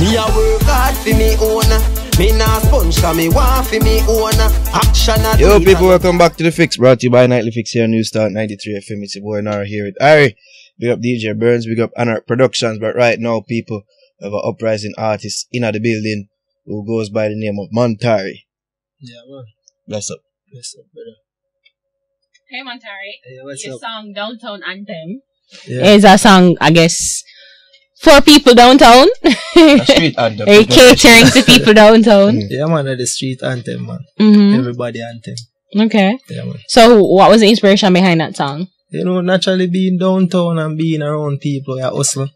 Me a work hard for me own. Me nah sponge cause me want for me own. Action a Yo, people, welcome back to the Fix, brought to you by Nightly Fix here on NewsTalk 93 FM. It's your boy Nara here with Ari. Big up DJ Burns, big up Anarch Productions. But right now, people, we have an uprising artist in the building who goes by the name of Montari. Yeah, man. Bless up. Bless up, brother. Hey Montari, Hey, what's your up? song Downtown Anthem Yeah. is a song, I guess, for people downtown. A street anthem. Catering to people downtown. Yeah, man, the street anthem, man. hmm Everybody anthem. Okay. Yeah, man. So, what was the inspiration behind that song? You know, naturally being downtown and being around people, yeah, hustle.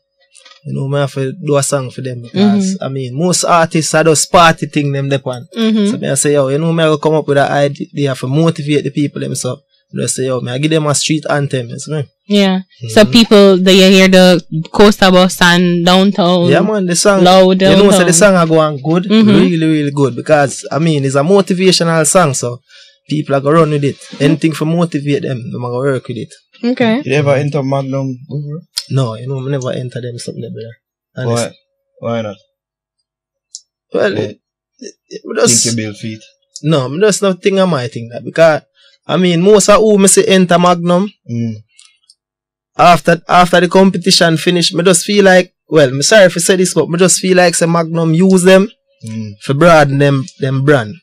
You know, I have to do a song for them because, I mean, most artists are just party thing them depend. Mm-hmm. So me I say, yo, you know, me I will come up with an idea for to motivate the people themselves. Just say, yo, me I give them a street anthem, you see me? Yeah. So, people, they hear the coaster bus and downtown. Yeah, man, the song. Loud You know, so downtown. the song are going good, Mhm. really, really good. Because I mean, it's a motivational song, so people are gonna run with it. Anything for motivate them, they're gonna work with it. Okay. You ever enter Magnum? before? No, you know, I never enter them something there. Why? Why not? Well, Yeah. it, it, it Think just, you build feet. no, I just not think I might think that because I mean, most of who me say enter Magnum Mm. after after the competition finish, me just feel like, well, me sorry if I say this, but me just feel like say Magnum use them Mm. for broaden them them brand.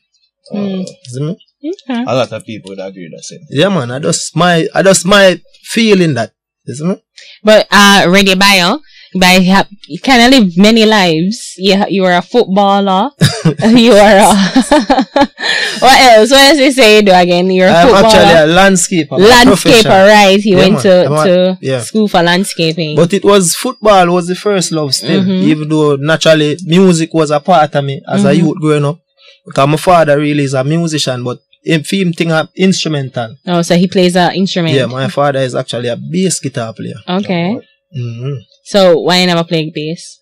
Mm. Uh, See me? Okay. a lot of people would agree with that same. Yeah, man. I just my I just my feeling that. You see me? But, uh, Radio Bio, by ha- you kind of live many lives. You, you are a footballer. you are a, what else? What else you say you do again? You're a I'm footballer. actually a landscaper. A landscaper, right? He Yeah, went man. to, I'm a- to yeah. school for landscaping. But it was football was the first love still. Mhm. Even though naturally music was a part of me as a Mhm. youth growing up. Because my father really is a musician, but him film thing a instrumental. oh, so he plays an instrument. Yeah, my father is actually a bass guitar player. Okay. hmm So why you never play bass?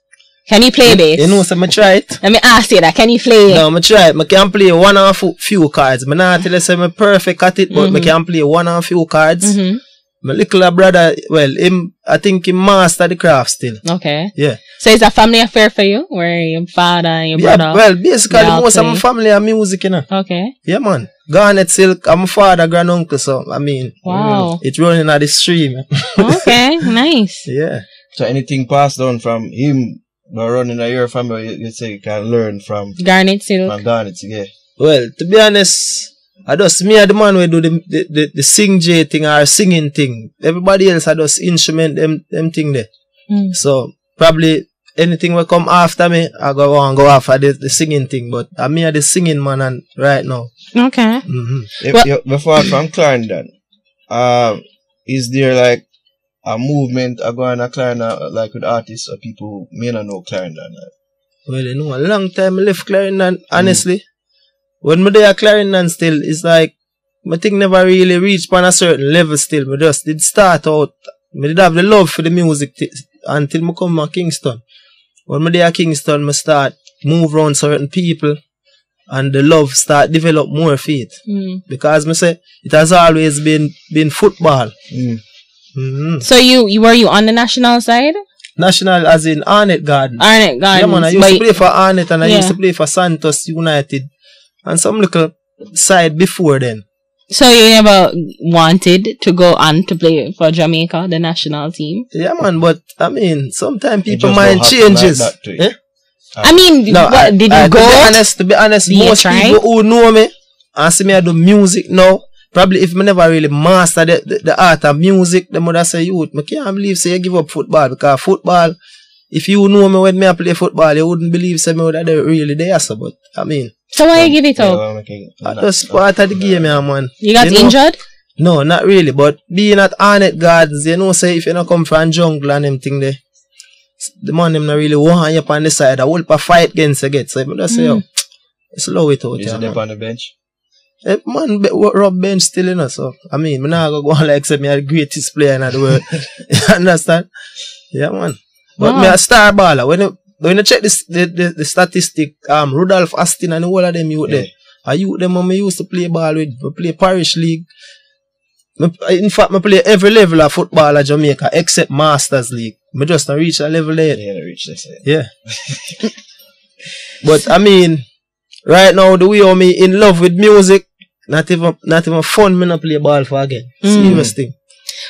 Can you play bass? You know, so I try it. Let me ask you that. Can you play? No, I try it. I can play one or few, few cards. I not tell you say I'm perfect at it, but I Mhm. can play one or few cards. hmm My little brother, well, him, I think he master the craft still. Okay. Yeah. So it's a family affair for you, where your father and your Yeah, brother. well, basically, most of my family are music, you know. okay. Yeah, man. Garnett Silk, I'm father, granduncle, so, I mean, Wow. it's running at the stream. Okay. nice. yeah. So anything passed down from him, but running in your family, you, you say you can learn from Garnett silk. from Garnett, yeah. Well, to be honest, I just, me are the man who do the, the, the, the sing J thing or singing thing. Everybody else, I just instrument them, them thing there. Mm. So, probably, anything will come after me, I go on go after the, the singing thing, but I'm me are the singing man and right now. Okay. hmm If, Well- you, before from Clarendon, um, is there like a movement uh, going on Clarendon, like with artists or people who may not know Clarendon? Like? Well, you know, a long time I left Clarendon, honestly. When me there at Clarendon still, it's like, my thing never really reached on a certain level still. Me just did start out, me did have the love for the music t- until me come to Kingston. When me there at Kingston, me start move around certain people and the love start develop more for it. Mm. Because me say, it has always been, been football. Mm. Hmm So you, you were you on the national side? National as in Arnett Garden. Arnett Yeah, Gardens. man, I used but- to play for Arnett and I used to play for Santos United and some little side before then. so you never wanted to go on to play for Jamaica, the national team? Yeah, man, but I mean, sometimes people mind changes. like that to eh? I mean, No, what, I- did I- you go? To be honest, to be honest, most try? people who know me and see me I do music now, probably if me never really master the, the, the art of music, the mother say, you, I can't believe say you give up football because football, if you know me when me I play football, you wouldn't believe say me would have really there, so, but I mean, so why you give it Yeah, up? well, okay. that's part of the game, yeah, man. You got You know- injured? No, not really. But being at Arnett Gardens, you know, say if you not come from jungle and them thing there, the man them not really want you up on the side. I will pa fight against you get. So I just say, Mm. yo, slow it out. Is Yeah, it man. on the bench? Eh, man, be, wo- rub bench still in us. So I mean, me not go go on like say me are the greatest player in the world. you understand? Yeah, man. But Wow. me a star baller. When you when you check this the, the, the statistic, um, Rudolph Austin and all of them you Yeah. there. I you them when me used to play ball with. We play parish league. Me, in fact, me play every level of football at Jamaica except Masters League. Me just not reach a level there. Yeah, reach this. Yeah. But I mean, right now the way me in love with music, not even not even fun me not play ball for again. Mm. Serious thing.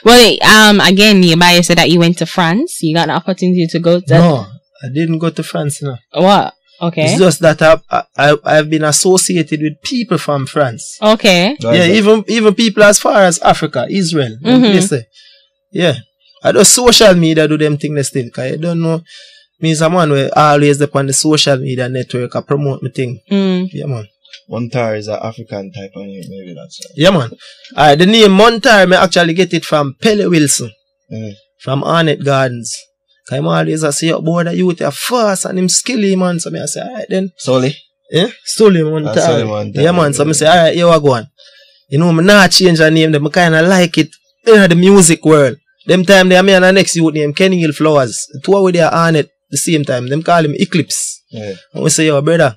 Well, um, again, your bio said that you went to France. You got an opportunity to go to No, I didn't go to France now. what? Okay. It's just that I've, I, I, I've been associated with people from France. Okay. That's yeah, it. even even people as far as Africa, Israel, them Mhm. place. Yeah. I do social media do them thing they still. Cause I don't know. Means a man where always up on the social media network I promote my thing. Mm. Yeah man. Montar is an African type of name, maybe that's right. Yeah man. Alright, the name Montar me actually get it from Pele Wilson. Mm. From Arnett Gardens. Cause him always I say, oh boy, that youth are fast and him skilly man. So me I say, alright then. Solely? Yeah, Sully Montar. Ah, Montar, Yeah, man. So me say, alright, here we go on. You know, me not change the name. Them kind of like it in the music world. Them time they me and the next youth name Kenny Hill Flowers. Two of they are on the same time. Them call him Eclipse. Yeah. And we say, yo, brother.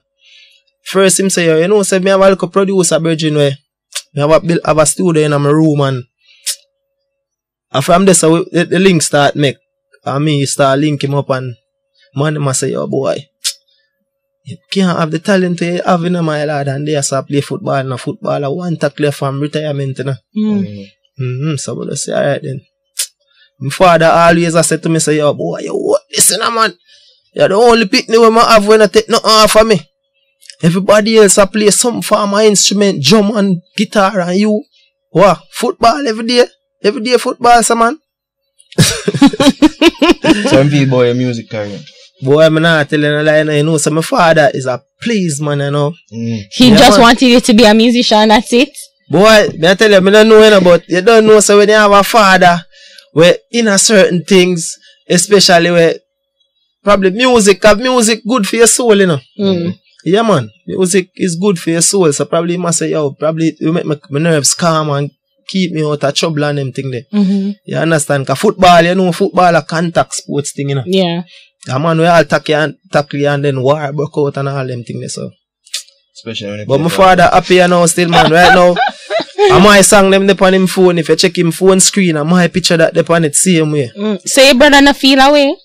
First him say, yo, you know, say me have a little producer virgin way. Me have a build, have a studio in my room and and from this, so the, the link start make. And me start link him up and man, him say, yo, boy. You can't have the talent you have in my lad and they start play football and a footballer one tackle from retirement. You know? Mm. Mm. Mm-hmm. So I say, alright then. My father always a said to me, say, yo, boy, you what? Listen, ah, man. You're the only picnic I have when I take nothing off of me. Everybody else I play some form of instrument, drum and guitar and you. What? Football every day? Every day football, some man. So I'm feel boy a music career. Boy, I'm not telling a lie, now, you know. So my father is a please man, you know. Mm. He Yeah, just man. wanted you to be a musician. That's it. Boy, me I tell you, me don't know, you know, but you don't know, so when you have a father, where in a certain things, especially where probably music, have music good for your soul, you know. Mm. Yeah, man, music is good for your soul, so probably you must say, yo, probably you make my, my nerves calm and keep me out of trouble and them thing there. hmm You understand? Cause football, you know, football a contact sports thing, you know. Yeah. A man, we all tackle and tackle you and then war broke out and all them thing there, so. Especially when But my plays father happy you know still man right now. and my song them dey on him phone. If you check him phone screen and my picture that dey on it same way. Mm. So your brother no feel away?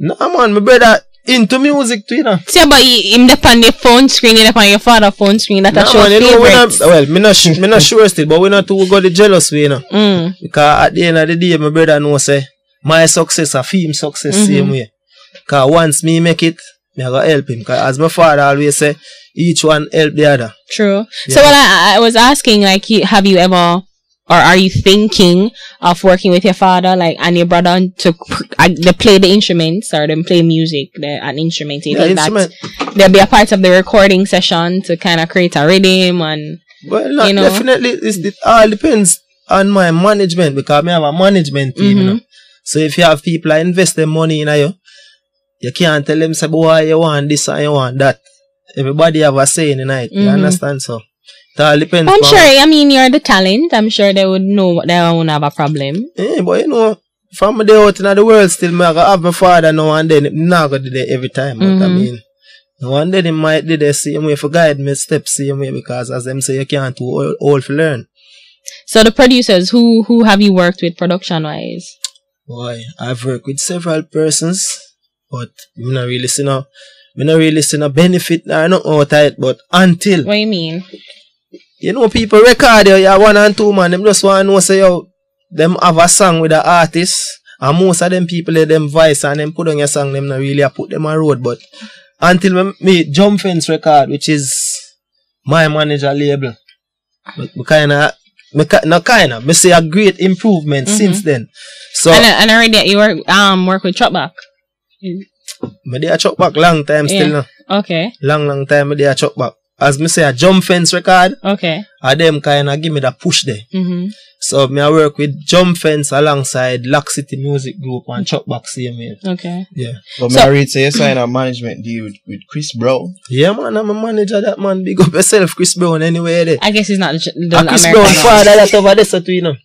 Nah man, my brother into music too, you know. See, but he, him up on the phone screen, him up on your father phone screen. That Nah, a show man, you know, we not, well, me not, sh- me not sure still, but we not too go the jealous way, you know. Mm. Because at the end of the day, my brother know say, my success a film success Mhm. same way. Because once me make it, me I go help him. Because as my father always say, each one help the other. True. Yeah. So, well, I, I was asking, like, have you ever, or are you thinking of working with your father, like, and your brother to uh, they play the instruments or them play music, the, an instrument? Do you Yeah, think instrument. that they'll be a part of the recording session to kind of create a rhythm and Well, not You know? definitely, it's, it all depends on my management because I have a management team, you know. So if you have people that invest their money in you, you can't tell them, say, boy, you want this and you want that. Everybody have a say in it, you Mhm. understand? So it all depends. I'm sure, I mean, you're the talent. I'm sure they would know they won't have a problem. Eh, but you know, from the out in the world still, me I have my father now and then. I'm not to do that every time. But I mean, now and then he might do the same way for guide me step same way because as them say, you can't too old, old to learn. So the producers, who who have you worked with production wise? Boy, I've worked with several persons, but me not really see no, me not really see no benefit or nothing out of it. But until What do you mean? You know people record you, you one and two man, them just want to know say yo, them have a song with the artist, and most of them people let them voice and them put on your song, them not really put them on road. But until me, me Jump Fence record, which is my manager label, but we kind of. Me, no kind of, me see a great improvement Mhm. since then. So, And, and already you work um work with Chopback. me dey a chuck back long time still Yeah. now. Okay, long, long time me dey a chuck back. As me say, a jump fence record, okay. a them kind of give me the push there. Mm-hmm. So me I work with jump fence alongside Lock City Music Group and chuck back same way. Okay. Yeah. But So- so, read say you sign a management deal with, with Chris Brown. Yeah, man, I'm a manager that man. Big up yourself, Chris Brown, anyway there. I guess he's not the, the Chris American Brown one. father that over there, so too, you know.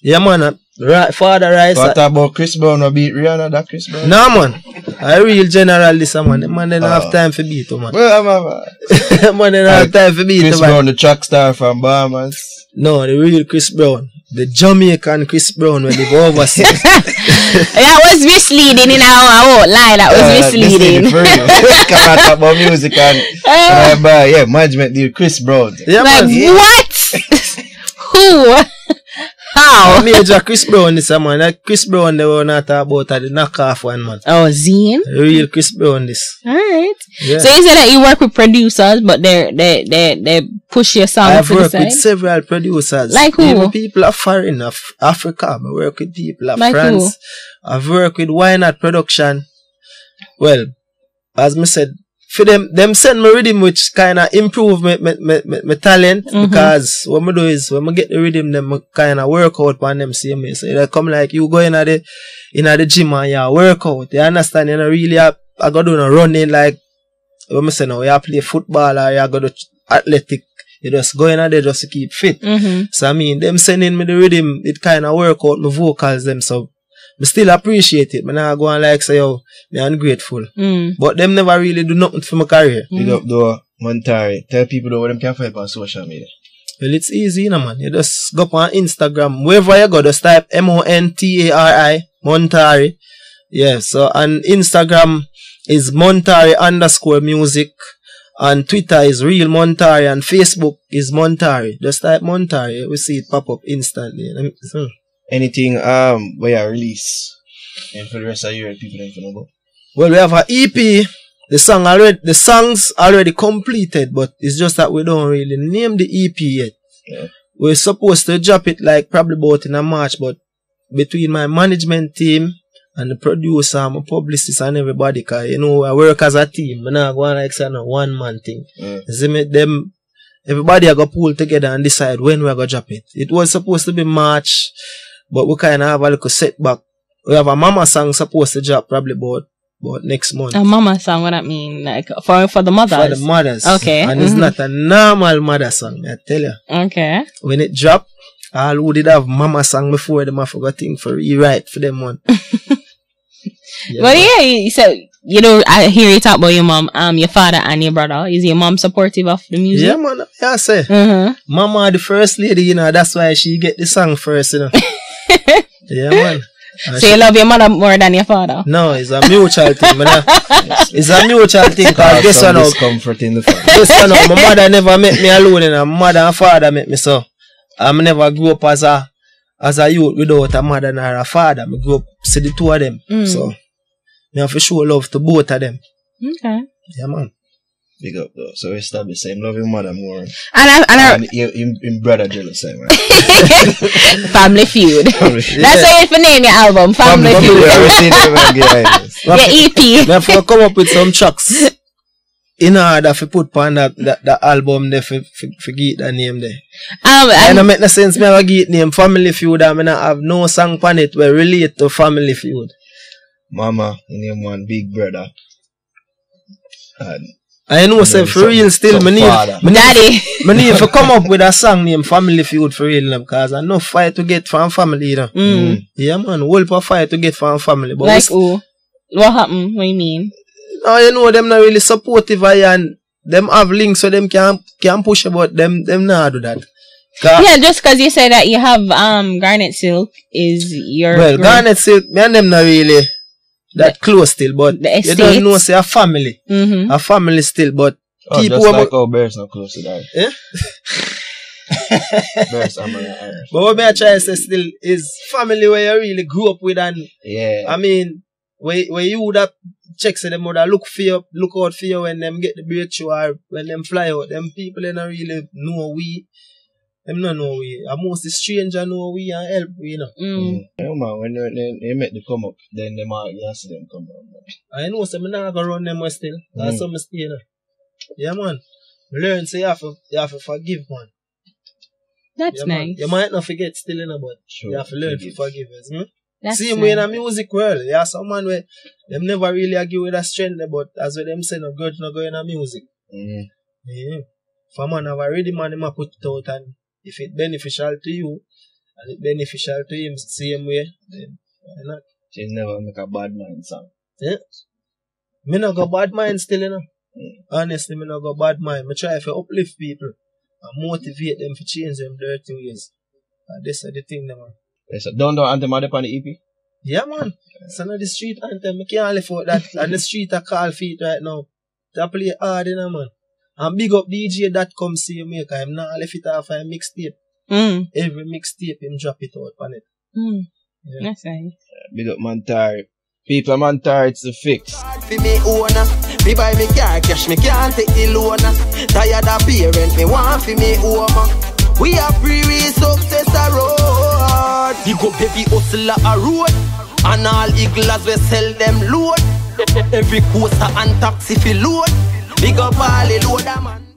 Yeah, man, uh, right, father Rice. What about Chris Brown or beat Rihanna? That Chris Brown? Nah, man. I real general this, uh, man. The man don't Ah. have time for beat, man. Well, I'm a man don't have time for beat, Chris man. Brown, the track star from Bahamas. No, the real Chris Brown. The Jamaican Chris Brown when they go overseas. that was misleading in our I won't lie, that was Uh, misleading. for real. Come on, talk about music and Uh, uh, but yeah, management deal Chris Brown. yeah, like man. what? Who? How? Major Chris Brown this man. That Chris Brown they were not about the knockoff one man. Oh, Zine. Real Chris Brown this. Alright. Yeah. So you said that you work with producers, but they they they they push your song I've worked with several producers. Like who? Even people are foreign of Africa. I work with people of Like who? France. I've worked with Why Not Production. Well, as me said, for them, them send me rhythm which kind of improve my, my, my, my, talent Mhm. because what me do is when I get the rhythm, them kind of work out on them same way. So they come like you go in at the in at the gym and you work out. You understand? You know, really, I, I got to do no running like when me say now, you play football or you got to athletic. You just go in there just to keep fit. Mm-hmm. So I mean, them sending me the rhythm, it kind of work out my vocals them. So I still appreciate it. But now I go and like say, yo, me ungrateful. Mm. But them never really do nothing for my career. Big up though, Montari. Tell people though where them can find on social media. Well, it's easy, you know, man. You just go up on Instagram. Wherever you go, just type M-O-N-T-A-R-I, Montari. Yeah, so on Instagram is Montari underscore music. On Twitter is Real Montari. And Facebook is Montari. Just type Montari. We see it pop up instantly. Let me- so. Anything um where you release and for the rest of the year people don't know about. Well, we have an EP. The song already, the songs already completed, but it's just that we don't really name the EP yet. Yeah. We're supposed to drop it like probably about in a March, but between my management team and the producer, my publicist and everybody, cause you know, I work as a team. I'm not going like say no one man thing. Mm. You see me, them, everybody are gonna pull together and decide when we're gonna drop it. It was supposed to be March, but we kind of have a little setback. We have a mama song supposed to drop probably about, about next month. A mama song, what I mean? Like for for the mothers. For the mothers. Okay, And it's mhm. not a normal mother song, I tell you. Okay. When it drop, all who did have mama song before them, I forgot thing for rewrite for them one. yeah, But yeah, you- so you know, I hear you talk about your mom, um, your father and your brother. Is your mom supportive of the music? Yeah, man. Yeah, I say. Uh-huh. Mama the first lady, you know, that's why she get the song first, you know. yeah, man. And So you love your mother more than your father? no, it's a mutual thing, man. It's a mutual thing, cause guess what some now? discomfort in the family. Guess what now? My mother never met me alone, and. My mother and father met me, so. I never grew up as a, as a youth without a mother and a father. I grew up see the two of them. Mm. So, me have to show love to both of them. Okay. Yeah, man. Big up though. So we establish same love your mother more. And I, and I, And him, him, him brother jealous same, right? Family Feud. That's how you name your album, Family, Family Feud. Feud, everything ever get it. Your EP. Me have to come up with some tracks in order to put on that, that, that album there for, for, for get the name there. Um, And it and, make no sense me have a get name Family Feud I mean I have no song on it where relate to Family Feud. Mama, and him one big brother. And I know say then for real still some me need, father. me need Daddy. Me need to come up with a song named Family Feud for real now, because I know fire to get from family, you know. Mm. Yeah, man, whole for fire to get from family. But Like we who? What happened? What you mean? no, you know, them not really supportive I, and them have links so them can can push about them, them not do that. Yeah, just because you say that you have um Garnett Silk is your well, group. Garnett Silk, me and them not really that close still, but the you don't know, estates? say a family. Mm-hmm. A family still, but oh, people just were- like our bears not close to that. Eh? bears, I'm Irish. but what me I try to say still is family where you really grew up with and Yeah. I mean, where, where you would have checks them would have look for you, look out for you when them get the breakthrough or when them fly out. Them people they don't really know we. Them not know we. And most the stranger know we and help we, you know. Mm. Yeah, man, when they, they, they make the come up, then they might you see them come up. man. I know so me not gonna run them way still. Mm. That's how me stay, you know. Yeah man. Learn say you have to you have to forgive man. That's yeah, man. nice. You might not forget still you know, but Sure. you have to learn forgive. to forgive us. Hmm? That's Same way in a music world. Yeah, some man where them never really argue with a strength, but as with them say no grudge no go in a music. Mm. Yeah. If a man have a ready man, he might put it out and if it beneficial to you and it beneficial to him same way, then why not? She never make a bad mind song. Me not got bad mind still, you know. Mm. Honestly, me not got bad mind. Me try to uplift people. and motivate them to change them dirty ways. And this is the thing, man. Yes, so Down Down Anthem on the EP. Yeah, man. It's another street anthem. I can't live out that. and the street are call feet right now. They play hard, you know, man. And big up DJ that come see me, cause I'm not left it off a mixtape. Mm. Every mixtape, him drop it out on it. Mm. Yeah. That's nice. Big up Mantar. People Mantar, it's the fix. for me owner. Me buy me car cash, me can't take the loan. Tired of parent, me want for me home. We are free with success a road. Big up every hustler a road. And all eagles we sell them load. Every coaster and taxi fi load. Big up all the loader man.